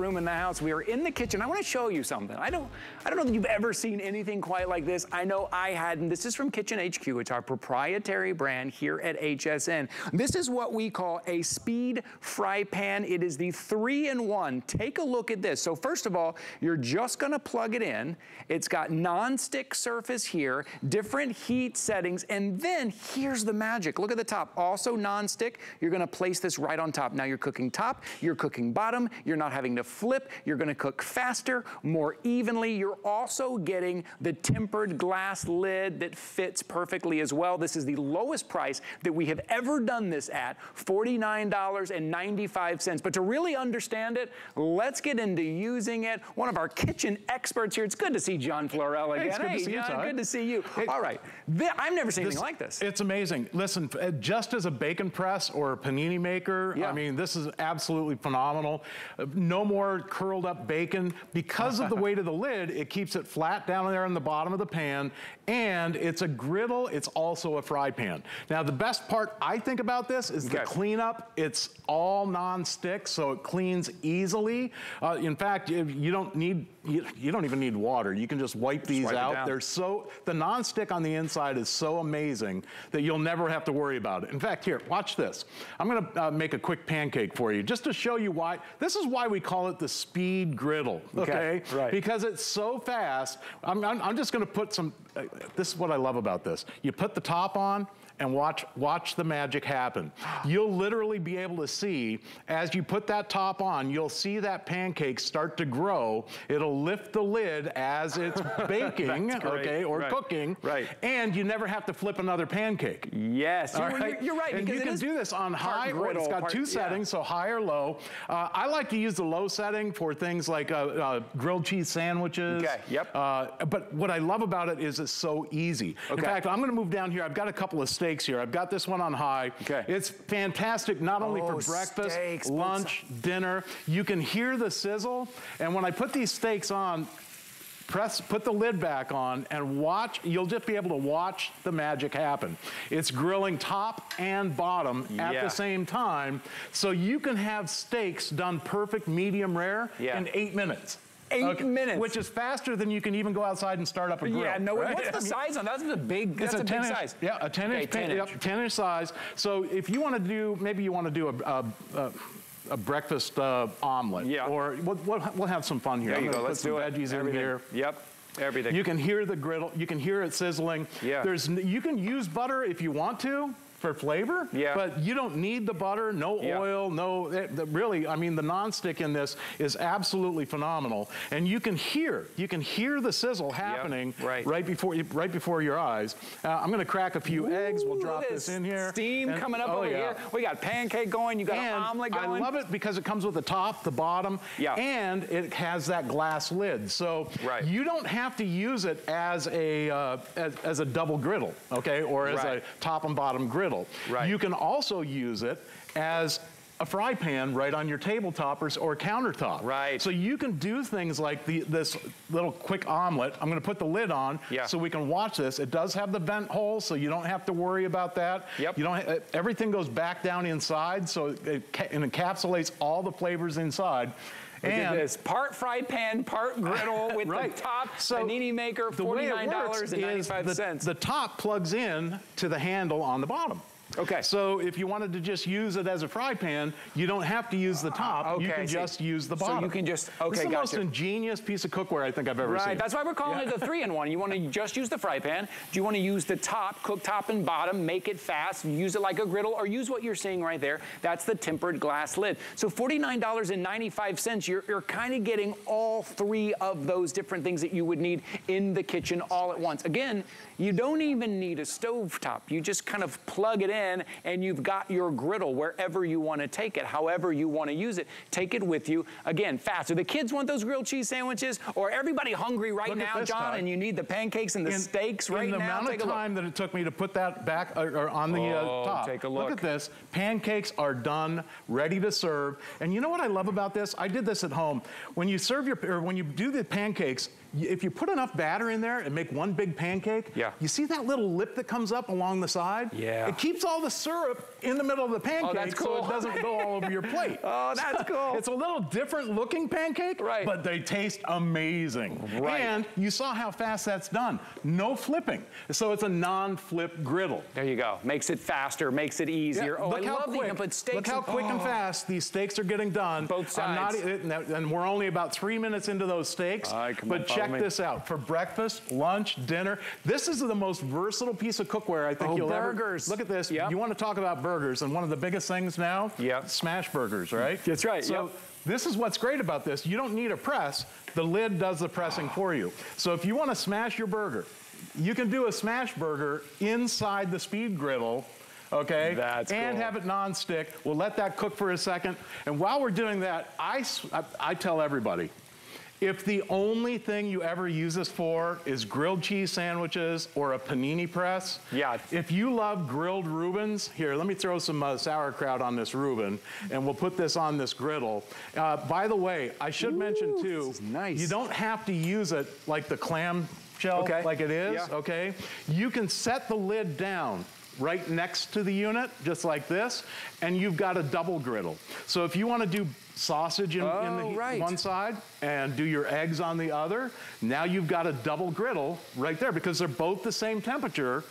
room in the house. We are in the kitchen. I want to show you something. I don't, I don't know that you've ever seen anything quite like this. I know I hadn't. This is from Kitchen HQ. It's our proprietary brand here at HSN. This is what we call a speed fry pan. It is the three-in-one. Take a look at this. So first of all, you're just going to plug it in. It's got non-stick surface here, different heat settings, and then here's the magic. Look at the top. Also non-stick. You're going to place this right on top. Now you're cooking top, you're cooking bottom. You're not having to flip. You're gonna cook faster, more evenly. You're also getting the tempered glass lid that fits perfectly as well. This is the lowest price that we have ever done this at, $49.95. But to really understand it, let's get into using it. One of our kitchen experts here. It's good to see John Florell again. Hey, it's good hey, to see John, you, Todd. good to see you. Hey, All right, Th- I've never seen This- anything like this. It's amazing. Listen, uh, just as a bacon press or a panini maker, Yeah. I mean, this is absolutely phenomenal. Uh, No more curled up bacon. Because of the weight of the lid, it keeps it flat down there in the bottom of the pan, and it's a griddle, it's also a fry pan. Now, the best part I think about this is the cleanup. It's all non-stick, so it cleans easily. Uh, in fact, you you don't need, you, you don't even need water. You can just wipe these wipe out. They're so, the non-stick on the inside is so amazing that you'll never have to worry about it. In fact, here, watch this. I'm gonna uh, make a quick pancake for you, just to show you why, this is why we call it the speed griddle, okay? Okay, right. Because it's so fast. I'm, I'm, I'm just gonna put some, this is what I love about this. You put the top on, and watch, watch the magic happen. You'll literally be able to see, as you put that top on, you'll see that pancake start to grow. It'll lift the lid as it's baking, okay, or Right. cooking. Right. And you never have to flip another pancake. yes, you're, All right? you're- you're right. And you can do this on part high, or griddle, it's got part- two yeah. settings, so high or low. Uh, I like to use the low setting for things like uh, uh, grilled cheese sandwiches. Okay, yep. Uh, but what I love about it is it's so easy. In fact, I'm gonna move down here. I've got a couple of steaks here. I've got this one on high. Okay. It's fantastic, not only Oh, for breakfast, steaks, lunch, dinner. You can hear the sizzle. And when I put these steaks on, press, put the lid back on and watch, you'll just be able to watch the magic happen. It's grilling top and bottom at the same time, so you can have steaks done perfect medium rare Yeah. in eight minutes. Eight minutes. Which is faster than you can even go outside and start up a grill. Yeah, no, right? what's the size on that? That's a big, that's a, a, big 10 inch, size. Yeah, a 10 Okay, inch, 10 pan- inch. yep, 10 inch size. So if you want to do, maybe you want to do a, a, a, a breakfast uh, omelet. Yeah. Or we'll, we'll, we'll have some fun here. There you go, let's some do it. veggies in here. Yep, everything. You can hear the griddle, you can hear it sizzling. Yeah. There's, you can use butter if you want to for flavor, Yeah. but you don't need the butter, no Yeah. oil, no, it- the- really, I mean, the nonstick in this is absolutely phenomenal. And you can hear, you can hear the sizzle happening right. right before, you- right before your eyes. Uh, I'm gonna crack a few eggs, we'll drop this in here. Steam And- coming up oh, over yeah. here. We got pancake going. You got And omelet going. I love it because it comes with the top, the bottom, Yeah. and it has that glass lid. So Right. you don't have to use it as a uh, as, as a double griddle, okay, or as Right. a top and bottom griddle. Right. You can also use it as a fry pan right on your tabletop or, or countertop. Right. So you can do things like the, this little quick omelet. I'm going to put the lid on Yeah. so we can watch this. It does have the vent hole, so you don't have to worry about that. Yep. You don't. Eh, everything goes back down inside, so it, it encapsulates all the flavors inside. Look and at this. Part fry pan, part griddle with right. the top So panini maker, the way it works is $49.95. The, the top plugs in to the handle on the bottom. Okay. So if you wanted to just use it as a fry pan, you don't have to use the top. you okay, I can just use the bottom. So you can just- This okay, is the most ingenious piece of cookware I think I've ever seen. Right, that's why we're calling Yeah. it the three-in-one. You want to just use the fry pan. Do you want to use the top, cook top and bottom, make it fast, use it like a griddle, or use what you're seeing right there. That's the tempered glass lid. So $49.95, you're, you're kind of getting all three of those different things that you would need in the kitchen all at once. Again, you don't even need a stove top. You just kind of plug it in and you've got your griddle wherever you want to take it, however you want to use it. Take it with you. Again, fast. Do the kids want those grilled cheese sandwiches? Or everybody hungry right Look now, John, and you need the pancakes and the in, steaks right in the now? amount of time that it took me to put that back or, or on the Oh, uh, top. take a Look look. at this. Pancakes are done, ready to serve. And you know what I love about this? I did this at home. When you serve your, or when you do the pancakes, if you put enough batter in there and make one big pancake, Yeah. you see that little lip that comes up along the side? Yeah. It keeps all the syrup in the middle of the oh, pancake Oh, cool. so it doesn't go all over your plate. Oh, that's cool. It's a little different looking pancake, Right. but they taste amazing. Right. And you saw how fast that's done. No flipping. So it's a non-flip griddle. There you go. Makes it faster, makes it easier. Yeah, oh, look I how love quick, can put steaks Look how quick and Oh. fast these steaks are getting done. Both I'm not sides. e- and we're only about three minutes into those steaks. Right, come but check this out. For breakfast, lunch, dinner, this is the most versatile piece of cookware I think Oh, you'll burgers. ever. Look at this. Yep. You want to talk about burgers, and one of the biggest things now, Yep. smash burgers, right? That's right, So yep. this is what's great about this. You don't need a press. The lid does the pressing for you. So if you want to smash your burger, you can do a smash burger inside the speed griddle. Okay, That's and cool. have it non-stick. We'll let that cook for a second. And while we're doing that, I I tell everybody, if the only thing you ever use this for is grilled cheese sandwiches or a panini press, Yeah. if you love grilled Reubens, here, let me throw some uh, sauerkraut on this Reuben, and we'll put this on this griddle. Uh, by the way, I should mention too, nice. you don't have to use it like the clam shell, Okay. like it is, Yeah. okay? You can set the lid down right next to the unit, just like this, and you've got a double griddle. So if you want to do sausage in, in the Oh, right. one side and do your eggs on the other, now you've got a double griddle right there because they're both the same temperature.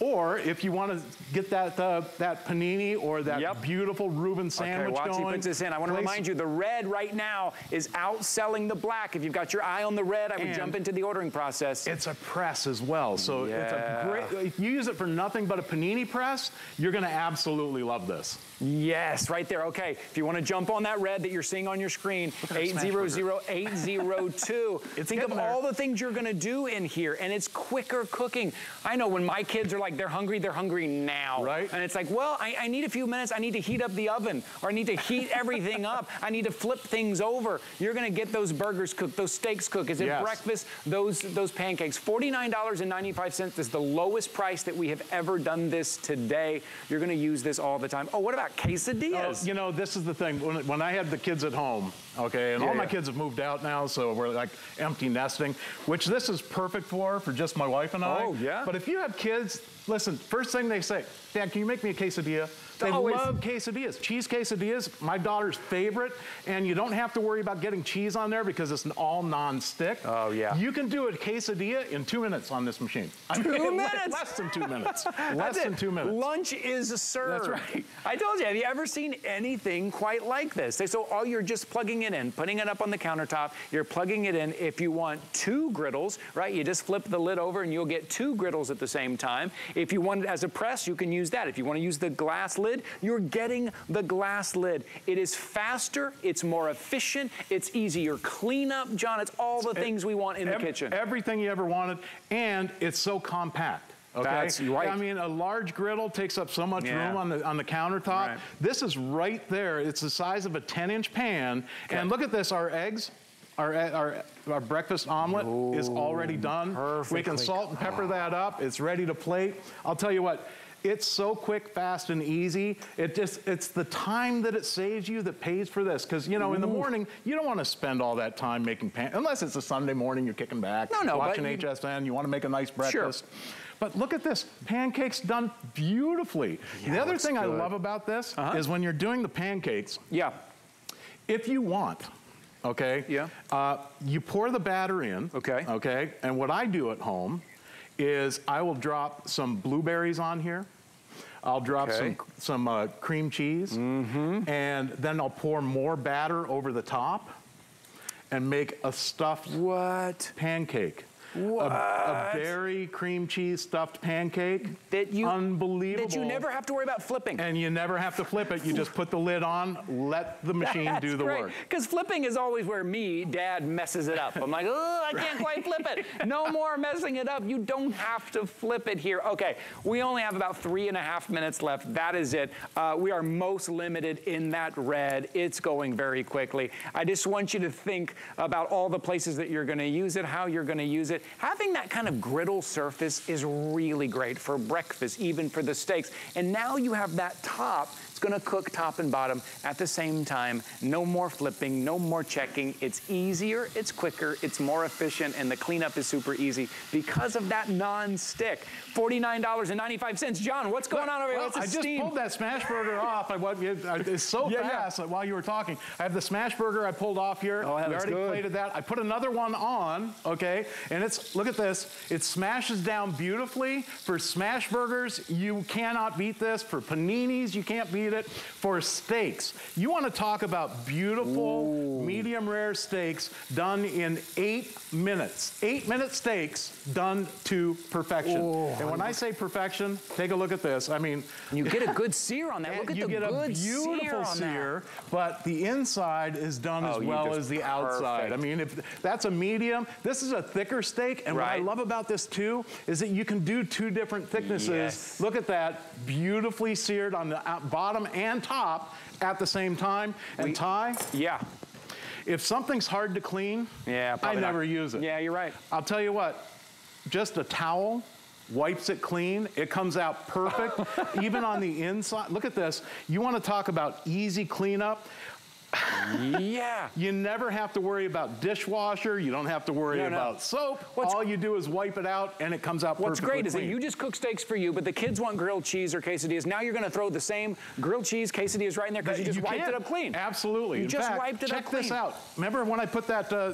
Or if you want to get that uh, that panini or that Yep. beautiful Reuben sandwich okay, watch going, he puts this in. I want to remind you, the red right now is outselling the black. If you've got your eye on the red, I would And- jump into the ordering process. It's a press as well. So it's a great, if you use it for nothing but a panini press, you're going to absolutely love this. Yes, right there. Okay, if you want to jump on that red that you're seeing on your screen, at our smash burger. 800-802. Think of there. all the things you're going to do in here, and it's quicker cooking. I know when my kids are like, they're hungry, they're hungry now. Right. And it's like, well, I, I need a few minutes. I need to heat up the oven, or I need to heat everything up. I need to flip things over. You're going to get those burgers cooked, those steaks cooked. Is it Yes. breakfast? Those, those pancakes. $49.95 is the lowest price that we have ever done this today. You're going to use this all the time. Oh, what about quesadillas? Oh, you know, this is the thing. When, when I had the kids at home, okay, and all Yeah, my yeah. kids have moved out now, so we're like empty nesting, which this is perfect for, for just my wife and I. Oh, yeah? But if you have kids, listen, first thing they say, Dad, can you make me a quesadilla? They Always. love quesadillas. Cheese quesadillas, my daughter's favorite, and you don't have to worry about getting cheese on there because it's an all non-stick. Oh, yeah. You can do a quesadilla in two minutes on this machine. I Two mean, minutes? Less than two minutes. Less than two minutes. Lunch is served. That's right. I told you, have you ever seen anything quite like this? So all you're just plugging it in, putting it up on the countertop. You're plugging it in. If you want two griddles, right, you just flip the lid over and you'll get two griddles at the same time. If you want it as a press, you can use that. If you want to use the glass lid, you're getting the glass lid. It is faster, it's more efficient, it's easier cleanup, John. It's all the things we want in the kitchen. Everything you ever wanted, and it's so compact. Okay? That's right. I mean, a large griddle takes up so much Yeah. room on the on the countertop. Right. This is right there. It's the size of a 10-inch pan. And look at this. Our eggs. Our, our, our breakfast omelet is already done. Perfectly. We can salt and pepper that up. It's ready to plate. I'll tell you what, it's so quick, fast, and easy. It just, it's the time that it saves you that pays for this. Because, you know, in the morning, you don't want to spend all that time making pan, unless it's a Sunday morning, you're kicking back, No, no, watching HSN, you want to make a nice breakfast. But look at this, pancakes done beautifully. the other thing I love about this Uh-huh. is when you're doing the pancakes, yeah. if you want, okay? Yeah. Uh, you pour the batter in. Okay. Okay. And what I do at home is I will drop some blueberries on here. I'll drop Okay. some some uh, cream cheese, Mm-hmm. and then I'll pour more batter over the top, and make a stuffed What? pancake. A, a berry cream cheese stuffed pancake. That you unbelievable. That you never have to worry about flipping. and you never have to flip it. You just put the lid on, let the machine do the work. Because flipping is always where me, dad, messes it up. I'm like, oh, I can't quite flip it. No more messing it up. You don't have to flip it here. Okay, we only have about three and a half minutes left. That is it. Uh, we are most limited in that red. It's going very quickly. I just want you to think about all the places that you're going to use it, how you're going to use it. Having that kind of griddle surface is really great for breakfast, even for the steaks. And now you have that top. Gonna cook top and bottom at the same time. No more flipping, no more checking. It's easier, it's quicker, it's more efficient, and the cleanup is super easy because of that non-stick. $49.95. John, what's going on over here? Well, I just steam? pulled that smash burger off. I, what- it- I- it's so Yeah, yeah. fast that while you were talking. I have the smash burger I pulled off here. Oh, that we already good. plated that. I put another one on, okay? And it's, look at this. It smashes down beautifully. For smash burgers, you cannot beat this. For paninis, you can't beat it. For steaks, you want to talk about beautiful, medium rare steaks done in eight minutes. Eight minute steaks done to perfection. and when I say perfection, take a look at this. I mean, You get a good sear on that. Look at you the get good a beautiful sear on sear, but the inside is done Oh, as well as the outside. I mean, if that's a medium, this is a thicker steak, and what I love about this too is that you can do two different thicknesses. Yes. Look at that, beautifully seared on the out- bottom and top at the same time. And We- Ty, Yeah. if something's hard to clean, Yeah, I probably not. never use it. Yeah, you're right. I'll tell you what, just a towel wipes it clean. It comes out perfect, even on the inside. Look at this. You want to talk about easy cleanup? Yeah. You never have to worry about dishwasher. You don't have to worry No, no. about soap. What's- All you do is wipe it out, and it comes out What's great is that you just cook steaks for you, but the kids want grilled cheese or quesadillas. Now you're going to throw the same grilled cheese quesadillas right in there because you just wiped can. it up clean. Absolutely. You In just fact, wiped it up clean. Check this out. Remember when I put that, uh,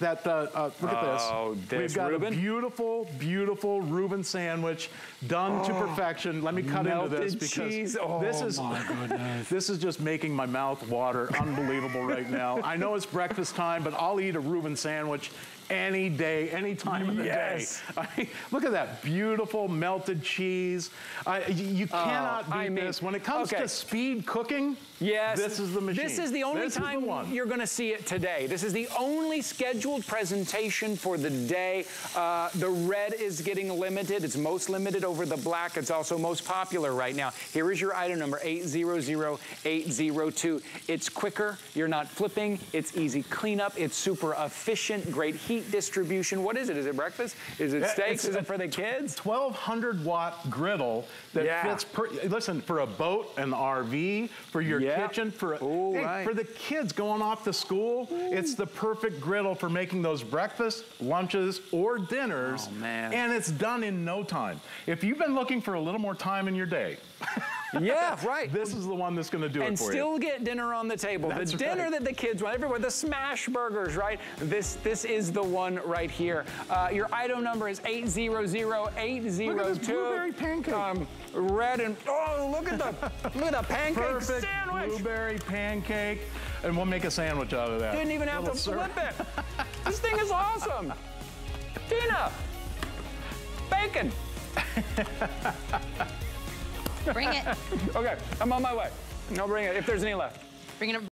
that, uh, uh, look at this. Oh, this We've got Reuben? a beautiful, beautiful Reuben sandwich done to perfection. Let me cut into this because. Oh, this is, my this is just making my mouth water. Unbelievable right now. I know it's breakfast time, but I'll eat a Reuben sandwich any day, any time of the Yes. day. I mean, look at that beautiful melted cheese. I, you you cannot beat Oh, I mean, this. When it comes okay. to speed cooking, Yes. this is the machine. This is the only This is the time you're going to see it today. This is the only scheduled presentation for the day. Uh, the red is getting limited. It's most limited over the black. It's also most popular right now. Here is your item number 800802. It's quicker. You're not flipping. It's easy cleanup. It's super efficient. Great heat distribution. What is it? Is it breakfast? Is it Yeah, steaks? Is it for the kids? 1200 watt griddle that Yeah. fits per, listen for a boat an rv for your Yeah. kitchen for Oh, hey, right. for the kids going off to school it's the perfect griddle for making those breakfast lunches or dinners Oh, man. and it's done in no time if you've been looking for a little more time in your day yeah, right. this is the one that's going to do and it for still you get dinner on the table. That's the dinner right. that the kids want everywhere. The smash burgers, right? This this is the one right here. Uh, your item number is 800802. Look at this blueberry pancake. Um, red and oh, look at the look at the pancake perfect sandwich. blueberry pancake and we'll make a sandwich out of that Didn't even have to syrup. flip it. this thing is awesome. Tina, bacon. Bring it. Okay, I'm on my way. I'll bring it if there's any left. Bring it.